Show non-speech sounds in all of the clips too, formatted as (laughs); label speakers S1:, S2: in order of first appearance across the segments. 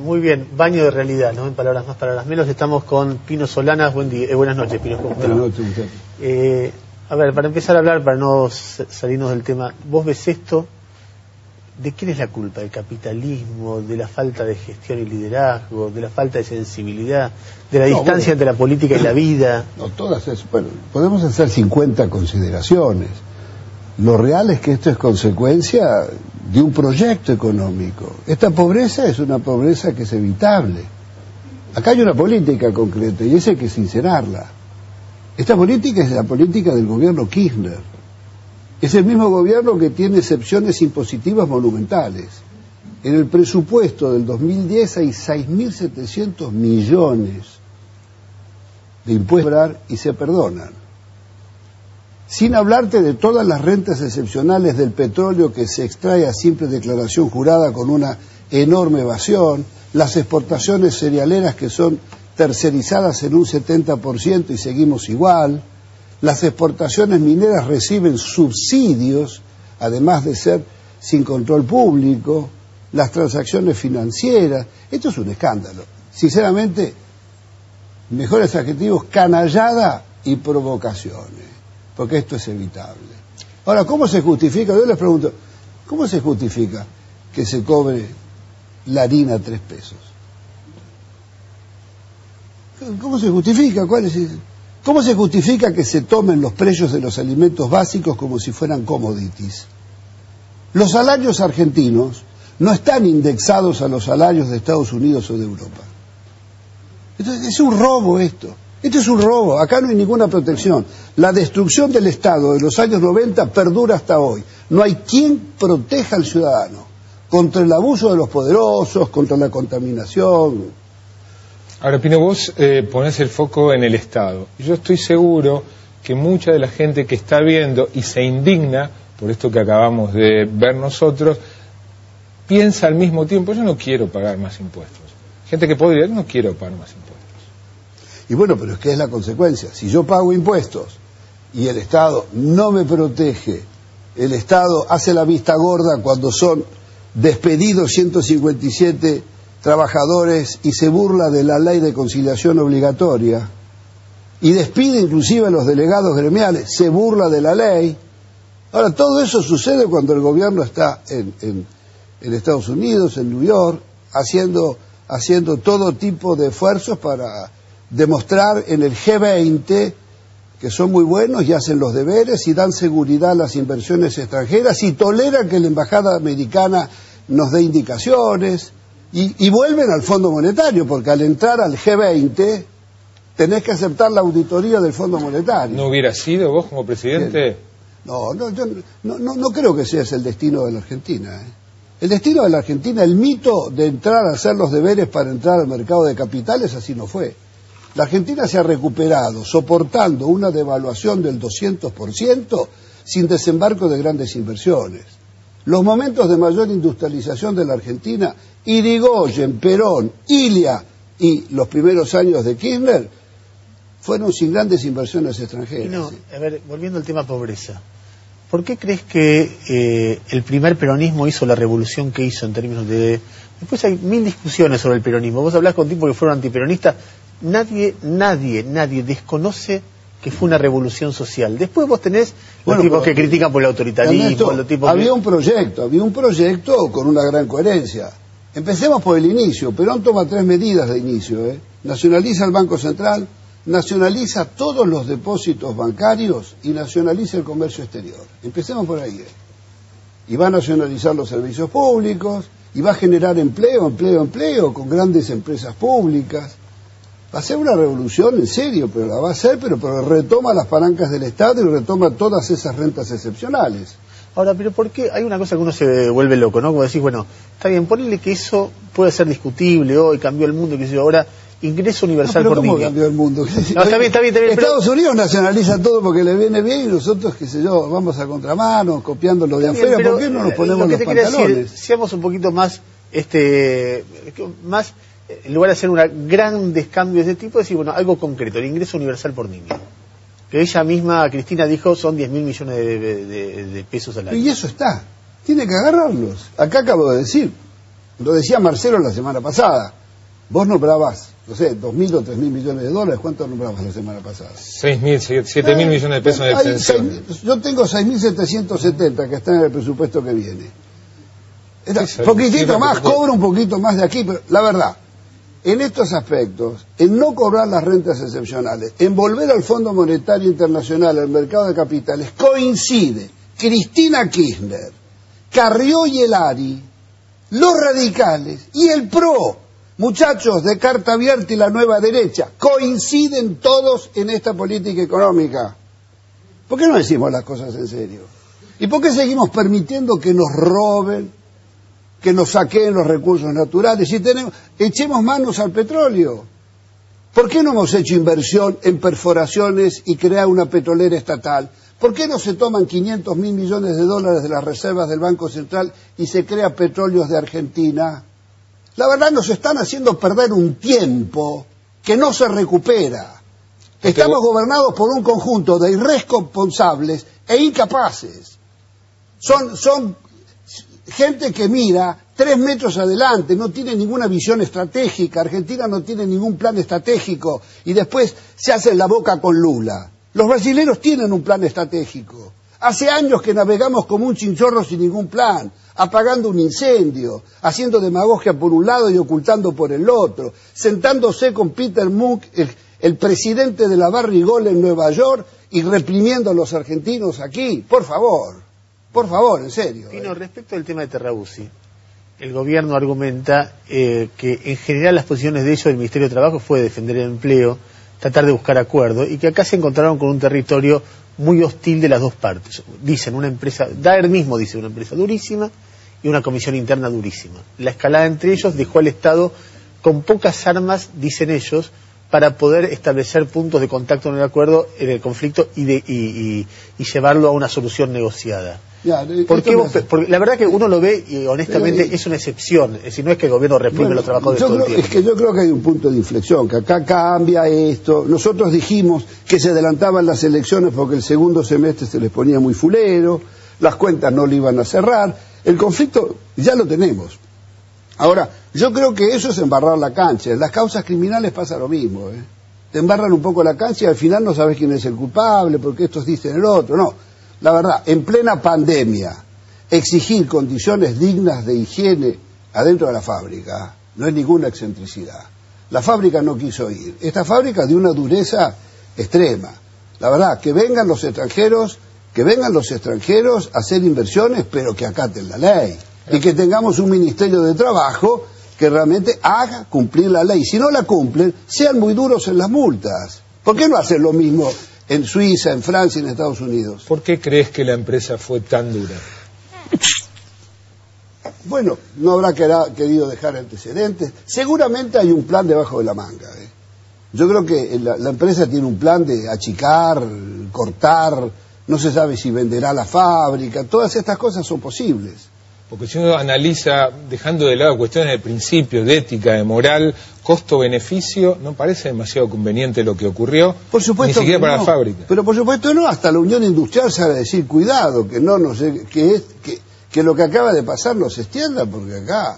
S1: muy bien, baño de realidad, ¿no? En palabras más, palabras menos. Estamos con Pino Solanas. Buen día, eh, buenas noches, Pino. ¿cómo
S2: buenas noches,
S1: eh, a ver, para empezar a hablar, para no salirnos del tema, ¿vos ves esto? ¿De quién es la culpa? ¿Del capitalismo? ¿De la falta de gestión y liderazgo? ¿De la falta de sensibilidad? ¿De la distancia entre la política y la vida?
S2: No, todas es, bueno, podemos hacer 50 consideraciones. Lo real es que esto es consecuencia de un proyecto económico. Esta pobreza es una pobreza que es evitable. Acá hay una política concreta y esa hay que sincerarla. Esta política es la política del gobierno Kirchner. Es el mismo gobierno que tiene excepciones impositivas monumentales. En el presupuesto del 2010 hay 6.700 millones de impuestos y se perdonan sin hablarte de todas las rentas excepcionales del petróleo que se extrae a simple declaración jurada con una enorme evasión, las exportaciones cerealeras que son tercerizadas en un 70% y seguimos igual, las exportaciones mineras reciben subsidios, además de ser sin control público, las transacciones financieras, esto es un escándalo. Sinceramente, mejores adjetivos, canallada y provocaciones porque esto es evitable. Ahora, ¿cómo se justifica? Yo les pregunto, ¿cómo se justifica que se cobre la harina tres pesos? ¿Cómo se justifica? ¿Cuál ¿Cómo se justifica que se tomen los precios de los alimentos básicos como si fueran commodities? Los salarios argentinos no están indexados a los salarios de Estados Unidos o de Europa. Entonces, es un robo esto. Esto es un robo, acá no hay ninguna protección. La destrucción del Estado de los años 90 perdura hasta hoy. No hay quien proteja al ciudadano contra el abuso de los poderosos, contra la contaminación.
S3: Ahora, Pino, vos eh, ponés el foco en el Estado. Yo estoy seguro que mucha de la gente que está viendo y se indigna por esto que acabamos de ver nosotros, piensa al mismo tiempo, yo no quiero pagar más impuestos. Gente que podría, no quiero pagar más impuestos.
S2: Y bueno, pero es que es la consecuencia. Si yo pago impuestos y el Estado no me protege, el Estado hace la vista gorda cuando son despedidos 157 trabajadores y se burla de la ley de conciliación obligatoria y despide inclusive a los delegados gremiales, se burla de la ley. Ahora, todo eso sucede cuando el gobierno está en, en Estados Unidos, en New York, haciendo, haciendo todo tipo de esfuerzos para demostrar en el G20 que son muy buenos y hacen los deberes y dan seguridad a las inversiones extranjeras y toleran que la embajada americana nos dé indicaciones y, vuelven al Fondo Monetario, porque al entrar al G20 tenés que aceptar la auditoría del Fondo Monetario.
S3: ¿No hubiera sido vos como presidente?
S2: No, no, yo no, no, creo que sea ese el destino de la Argentina. ¿eh? El destino de la Argentina, el mito de entrar a hacer los deberes para entrar al mercado de capitales, así no fue. La Argentina se ha recuperado soportando una devaluación del 200% sin desembarco de grandes inversiones. Los momentos de mayor industrialización de la Argentina, Irigoyen, Perón, Ilia y los primeros años de Kirchner, fueron sin grandes inversiones extranjeras.
S1: no, a ver, volviendo al tema pobreza, ¿por qué crees que eh, el primer peronismo hizo la revolución que hizo en términos de... Después hay mil discusiones sobre el peronismo. Vos hablás con tipos que fueron antiperonistas, nadie, nadie, nadie desconoce que fue una revolución social. Después vos tenés los tipos que critican por el autoritarismo, los tipos
S2: Había un proyecto, había un proyecto con una gran coherencia. Empecemos por el inicio. Perón toma tres medidas de inicio. ¿eh? Nacionaliza el Banco Central, nacionaliza todos los depósitos bancarios y nacionaliza el comercio exterior. Empecemos por ahí. ¿eh? Y va a nacionalizar los servicios públicos, y va a generar empleo, empleo, empleo, con grandes empresas públicas Va a ser una revolución en serio, pero la va a hacer, pero, pero retoma las palancas del Estado y retoma todas esas rentas excepcionales.
S1: Ahora, pero ¿por qué? Hay una cosa que uno se vuelve loco, ¿no? Como decís, bueno, está bien, ponle que eso puede ser discutible hoy, cambió el mundo, que sé yo, ahora ingreso universal
S2: no,
S1: pero
S2: ¿cómo cambió el mundo? (laughs)
S1: No, está bien, está bien, está bien
S2: Estados Unidos nacionaliza todo porque le viene bien y nosotros, qué sé yo, vamos a contramano, copiando lo de afuera, ¿por qué no nos ponemos los pantalones? Decir,
S1: seamos un poquito más, este, más en lugar de hacer una grandes cambios de tipo, decir, bueno, algo concreto, el ingreso universal por niño. Que ella misma, Cristina, dijo son 10 mil millones de, pesos al año.
S2: Y eso está. Tiene que agarrarlos. Acá acabo de decir. Lo decía Marcelo la semana pasada. Vos nombrabas, no sé, dos mil o tres mil millones de dólares. ¿Cuánto nombrabas la semana pasada?
S3: Seis mil, siete mil millones de pesos de extensión.
S2: seis- yo tengo 6.770 que están en el presupuesto que viene. Era
S3: Sí,
S2: poquitito
S3: sí,
S2: más, cobro un poquito más de aquí, pero la verdad, en estos aspectos, en no cobrar las rentas excepcionales, en volver al Fondo Monetario Internacional, al mercado de capitales, coincide Cristina Kirchner, Carrió y el ARI, los radicales y el PRO, muchachos de carta abierta y la nueva derecha, coinciden todos en esta política económica. ¿Por qué no decimos las cosas en serio? ¿Y por qué seguimos permitiendo que nos roben, que nos saquen los recursos naturales? Si tenemos, echemos manos al petróleo. ¿Por qué no hemos hecho inversión en perforaciones y crear una petrolera estatal? ¿Por qué no se toman 500 mil millones de dólares de las reservas del Banco Central y se crea petróleos de Argentina? La verdad nos están haciendo perder un tiempo que no se recupera. Estamos
S3: vos-
S2: gobernados por un conjunto de irresponsables e incapaces. Son, son gente que mira tres metros adelante, no tiene ninguna visión estratégica, Argentina no tiene ningún plan estratégico y después se hacen la boca con Lula. Los brasileños tienen un plan estratégico. Hace años que navegamos como un chinchorro sin ningún plan, apagando un incendio, haciendo demagogia por un lado y ocultando por el otro, sentándose con Peter Mook, el, presidente de la Barrigol en Nueva York, y reprimiendo a los argentinos aquí. Por favor, por favor, en serio. ¿eh?
S1: Pino, respecto al tema de Terrabusi, el gobierno argumenta eh, que en general las posiciones de ellos del Ministerio de Trabajo fue defender el empleo, tratar de buscar acuerdo y que acá se encontraron con un territorio muy hostil de las dos partes. Dicen una empresa, Daer mismo dice una empresa durísima y una comisión interna durísima. La escalada entre ellos dejó al Estado con pocas armas, dicen ellos, para poder establecer puntos de contacto en el acuerdo, en el conflicto y, de, y, y- y llevarlo a una solución negociada.
S2: Ya, eh,
S1: ¿Por qué vos porque la verdad que uno lo ve y honestamente
S2: Pero, eh,
S1: es una excepción. Es decir, no es que el gobierno reprime
S2: Bueno,
S1: los trabajadores
S2: yo
S1: todo el
S2: creo-
S1: tiempo.
S2: Es que yo creo que hay un punto de inflexión, que acá cambia esto. Nosotros dijimos que se adelantaban las elecciones porque el segundo semestre se les ponía muy fulero, las cuentas no le iban a cerrar. El conflicto ya lo tenemos. Ahora, yo creo que eso es embarrar la cancha. En las causas criminales pasa lo mismo. ¿eh? Te embarran un poco la cancha y al final no sabes quién es el culpable, porque estos dicen el otro. No, la verdad, en plena pandemia, exigir condiciones dignas de higiene adentro de la fábrica no es ninguna excentricidad. La fábrica no quiso ir. Esta fábrica de una dureza extrema. La verdad, que vengan los extranjeros, que vengan los extranjeros a hacer inversiones, pero que acaten la ley. Y que tengamos un Ministerio de Trabajo que realmente haga cumplir la ley. Si no la cumplen, sean muy duros en las multas. ¿Por qué no hacen lo mismo en Suiza, en Francia, en Estados Unidos?
S3: ¿Por qué crees que la empresa fue tan dura?
S2: Bueno, no habrá querido dejar antecedentes. Seguramente hay un plan debajo de la manga. ¿eh? Yo creo que la, la empresa tiene un plan de achicar, cortar, no se sabe si venderá la fábrica, todas estas cosas son posibles.
S3: Porque si uno analiza, dejando de lado cuestiones de principios, de ética, de moral, costo-beneficio, no parece demasiado conveniente lo que ocurrió,
S2: Por supuesto
S3: ni siquiera para
S2: no.
S3: la fábrica.
S2: Pero por supuesto no, hasta la Unión Industrial sale a decir cuidado, que no nos, que, es, que, que lo que acaba de pasar no se extienda, porque acá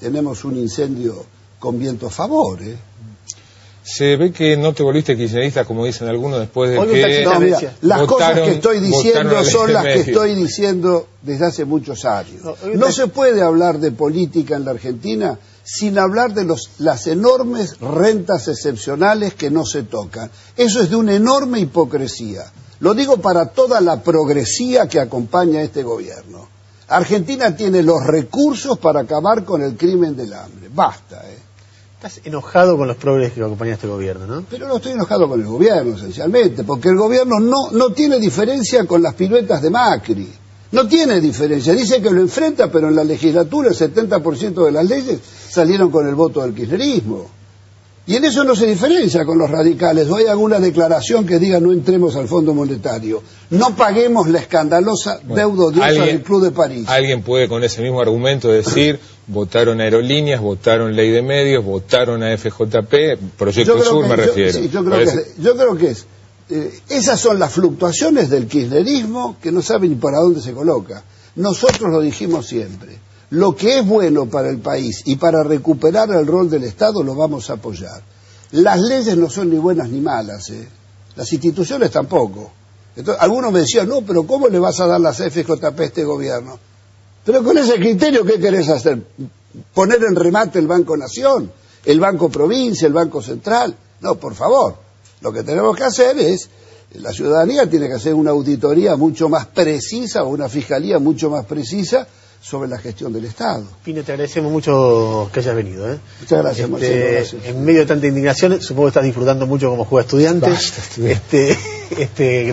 S2: tenemos un incendio con viento a favor. ¿eh?
S3: Se ve que no te volviste kirchnerista, como dicen algunos, después de que...
S2: No, mira, las cosas que estoy diciendo son las que estoy diciendo desde hace muchos años.
S1: No, hoy
S2: No
S1: te-
S2: se puede hablar de política en la Argentina sin hablar de los, las enormes rentas excepcionales que no se tocan. Eso es de una enorme hipocresía. Lo digo para toda la progresía que acompaña a este gobierno. Argentina tiene los recursos para acabar con el crimen del hambre. Basta, ¿eh?
S1: Estás enojado con los progres que acompañan a este gobierno, ¿no?
S2: Pero no estoy enojado con el gobierno, esencialmente, porque el gobierno no, no tiene diferencia con las piruetas de Macri. No tiene diferencia. Dice que lo enfrenta, pero en la legislatura el 70% de las leyes salieron con el voto del kirchnerismo. Y en eso no se diferencia con los radicales. O hay alguna declaración que diga no entremos al Fondo Monetario. No paguemos la escandalosa deuda odiosa del Club de París.
S3: Alguien puede con ese mismo argumento decir, votaron aerolíneas, votaron ley de medios, votaron a FJP, Proyecto Sur
S2: que-
S3: me
S2: yo-
S3: refiero.
S2: sí, yo, creo que, yo creo que es. eh, esas son las fluctuaciones del kirchnerismo que no sabe ni para dónde se coloca. Nosotros lo dijimos siempre. Lo que es bueno para el país y para recuperar el rol del Estado lo vamos a apoyar. Las leyes no son ni buenas ni malas, ¿eh? las instituciones tampoco. Entonces, algunos me decían, no, pero ¿cómo le vas a dar las FJP a este gobierno? Pero con ese criterio, ¿qué querés hacer? ¿Poner en remate el Banco Nación, el Banco Provincia, el Banco Central? No, por favor. Lo que tenemos que hacer es, la ciudadanía tiene que hacer una auditoría mucho más precisa o una fiscalía mucho más precisa sobre la gestión del Estado.
S1: Pino, te agradecemos mucho que hayas venido. ¿eh?
S2: Muchas gracias,
S1: Este,
S2: Marcelo. Gracias.
S1: En medio de tanta indignación, supongo que estás disfrutando mucho como juega estudiante.
S3: Basta, estudiante.
S1: Este, (laughs) este, gracias.